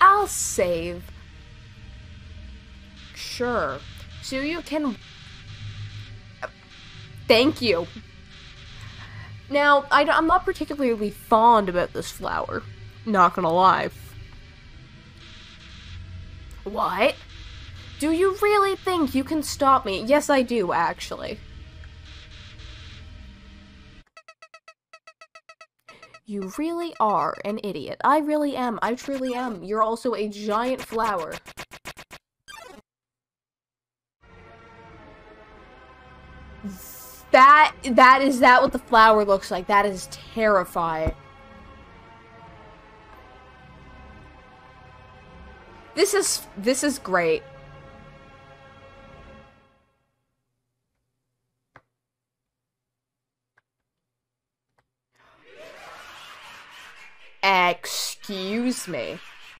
I'll save. Sure. So you can. Thank you. Now, I, am not particularly fond about this flower. Not gonna lie. What? Do you really think you can stop me? Yes, I do, actually. You really are an idiot. I really am. I truly am. You're also a giant flower. That, that is that what the flower looks like. That is terrifying. This is, this is great. Excuse me.